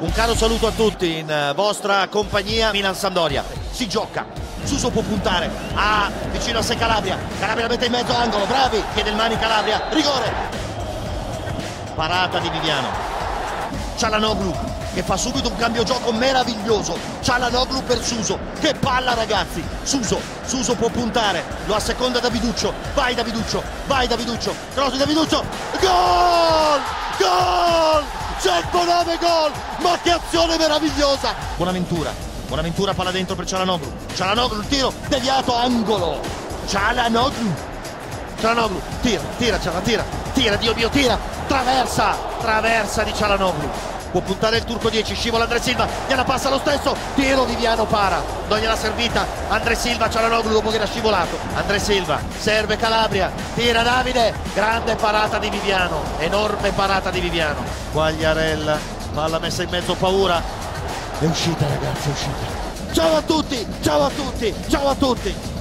Un caro saluto a tutti in eh, vostra compagnia Milan Sampdoria. Si gioca. Suso può puntare. Ah, vicino a sé Calabria. Calabria la mette in mezzo angolo. Bravi. Chiede il mani Calabria. Rigore. Parata di Viviano. Cialanoglu che fa subito un cambio gioco meraviglioso. Cialanoglu per Suso. Che palla ragazzi. Suso. Suso può puntare. Lo asseconda Daviduccio. Vai Daviduccio. Vai Daviduccio. Cross di Daviduccio. Gol! 109 gol! Ma che azione meravigliosa! Buonaventura, Buonaventura palla dentro per Cialanoglu. Cialanoglu, tiro, deviato, angolo. Cialanoglu. Cialanoglu, tira, tira, Cialan, tira, tira, Dio mio, tira. Traversa, traversa di Cialanoglu. Può puntare il turco 10, scivola Andre Silva, gliela passa lo stesso, tiro Viviano para, non gliela servita, Andre Silva, Cialanoglu dopo che era scivolato, Andre Silva, serve Calabria, tira Davide, grande parata di Viviano, enorme parata di Viviano, Quagliarella, palla messa in mezzo, paura, è uscita ragazzi, è uscita. Ciao a tutti, ciao a tutti, ciao a tutti.